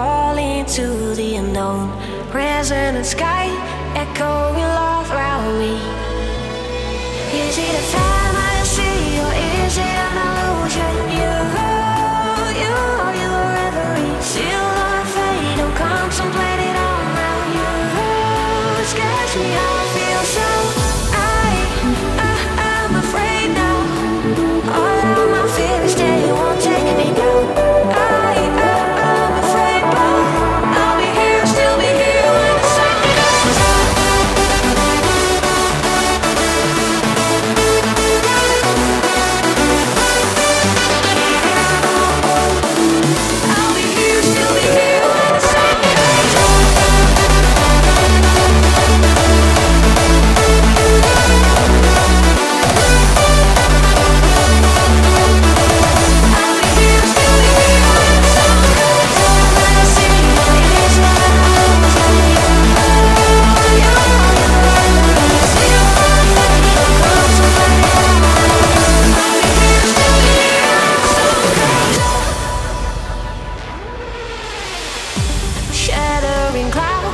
fall into the unknown. Resonant sky echoing all around me. Is it a fantasy or is it an illusion? You, you, you, a reverie. Still unafraid, don't contemplate.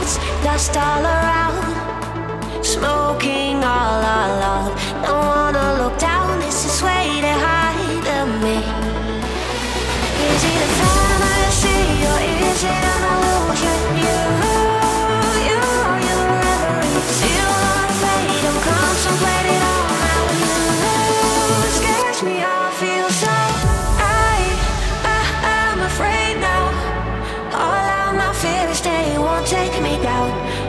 clouds, dust all around, smoking all our lives. finish day won't take me down.